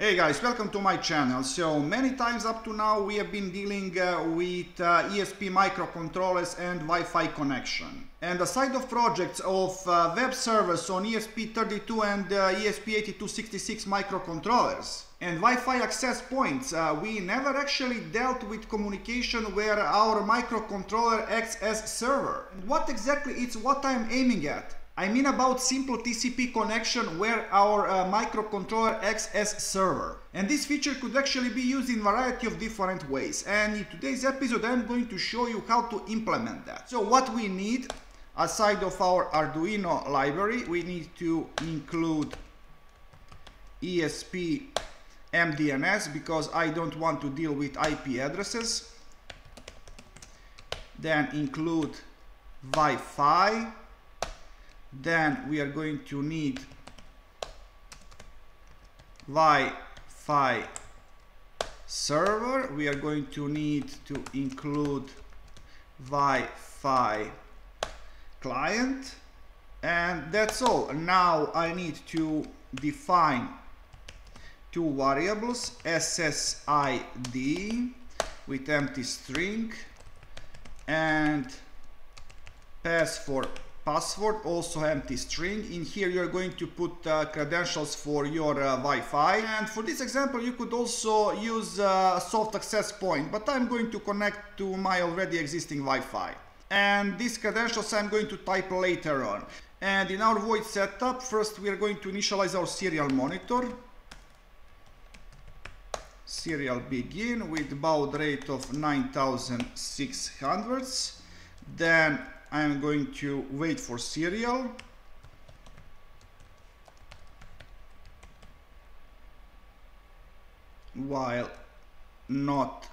Hey guys, welcome to my channel. So many times up to now we have been dealing uh, with uh, ESP microcontrollers and Wi-Fi connection. And aside of projects of uh, web servers on ESP32 and uh, ESP8266 microcontrollers and Wi-Fi access points, uh, we never actually dealt with communication where our microcontroller acts as server. What exactly is what I'm aiming at? I mean about simple TCP connection where our uh, microcontroller acts as server. And this feature could actually be used in variety of different ways. And in today's episode I'm going to show you how to implement that. So what we need, aside of our Arduino library, we need to include ESP MDNS because I don't want to deal with IP addresses. Then include Wi-Fi then we are going to need Wi-Fi server. We are going to need to include Wi-Fi client. And that's all. Now I need to define two variables. SSID with empty string and pass for password also empty string. In here you're going to put uh, credentials for your uh, Wi-Fi. And for this example you could also use uh, a soft access point but I'm going to connect to my already existing Wi-Fi. And these credentials I'm going to type later on. And in our void setup first we are going to initialize our serial monitor. Serial begin with baud rate of 9600 then I am going to wait for serial while not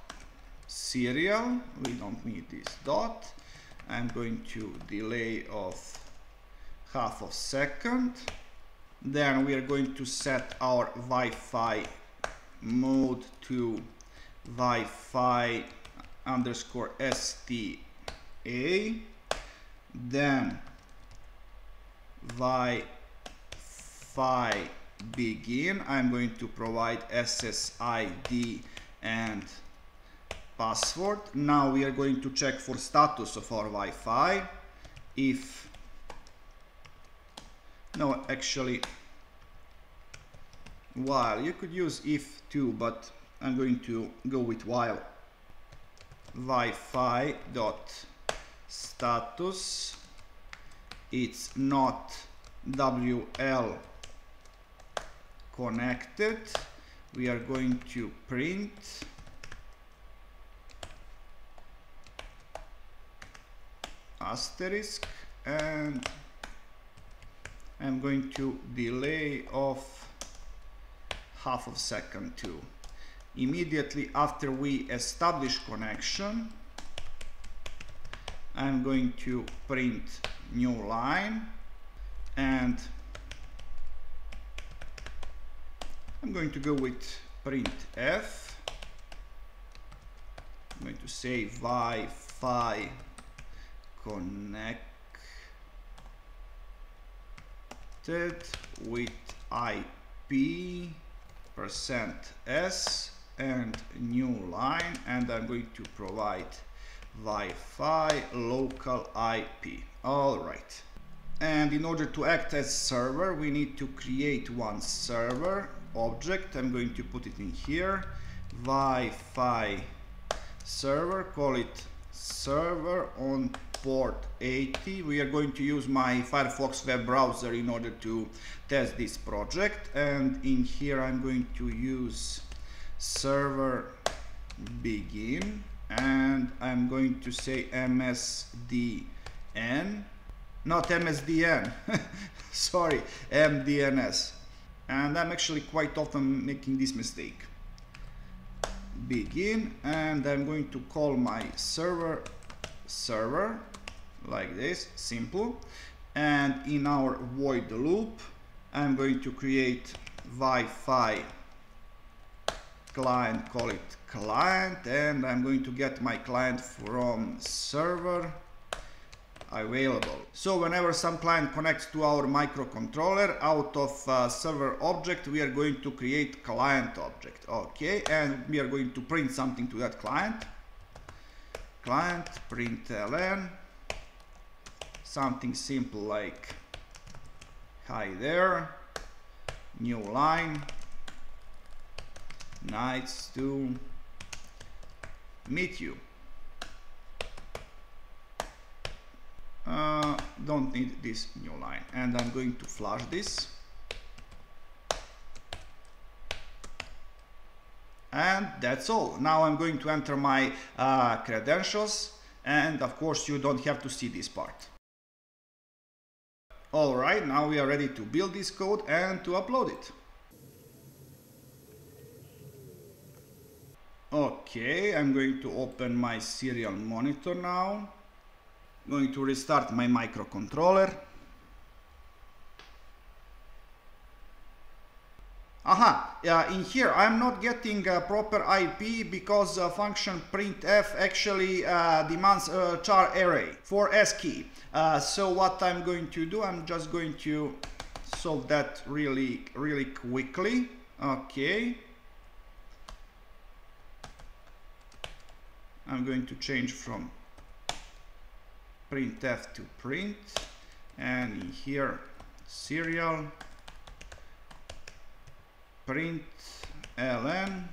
serial we don't need this dot. I'm going to delay of half a second. Then we are going to set our Wi-Fi mode to Wi-Fi underscore STA then Wi-Fi begin. I'm going to provide SSID and password. Now we are going to check for status of our Wi-Fi if no actually while you could use if too but I'm going to go with while. Wi-Fi dot status. It's not WL connected. We are going to print. Asterisk and I'm going to delay of half of second too. Immediately after we establish connection I'm going to print new line and I'm going to go with print f. I'm going to say Wi-Fi connected with IP percent s and new line and I'm going to provide Wi-Fi local IP. All right. And in order to act as server, we need to create one server object. I'm going to put it in here. Wi-Fi server, call it server on port 80. We are going to use my Firefox web browser in order to test this project. And in here, I'm going to use server begin and I'm going to say MSDN not MSDN sorry MDNS and I'm actually quite often making this mistake. Begin and I'm going to call my server server like this simple. And in our void loop I'm going to create Wi-Fi client call it client and I'm going to get my client from server available. So whenever some client connects to our microcontroller out of uh, server object, we are going to create client object. Okay, and we are going to print something to that client. Client print ln something simple like hi there, new line, nice to meet you. Uh, don't need this new line and I'm going to flush this. And that's all. Now I'm going to enter my uh, credentials and of course you don't have to see this part. Alright now we are ready to build this code and to upload it okay I'm going to open my serial monitor now I'm going to restart my microcontroller. Aha, uh, in here I'm not getting a proper IP because uh, function printf actually uh, demands a char array for ASCII. Uh, so what I'm going to do, I'm just going to solve that really, really quickly. Okay. I'm going to change from printf to print and in here serial print ln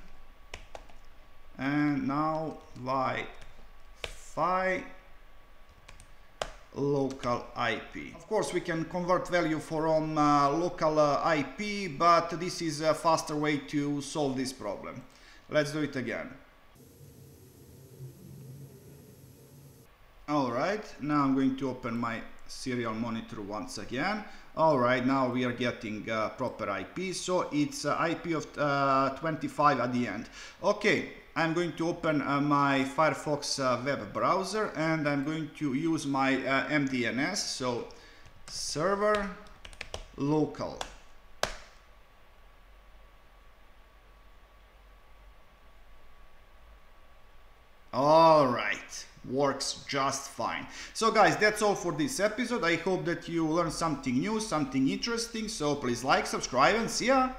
and now wi-fi local IP. Of course we can convert value from uh, local uh, IP but this is a faster way to solve this problem. Let's do it again. Alright, now I'm going to open my serial monitor once again. Alright, now we are getting uh, proper IP, so it's uh, IP of uh, 25 at the end. Okay, I'm going to open uh, my Firefox uh, web browser and I'm going to use my uh, MDNS, so server local. Alright works just fine. So guys, that's all for this episode. I hope that you learned something new, something interesting. So please like, subscribe and see ya!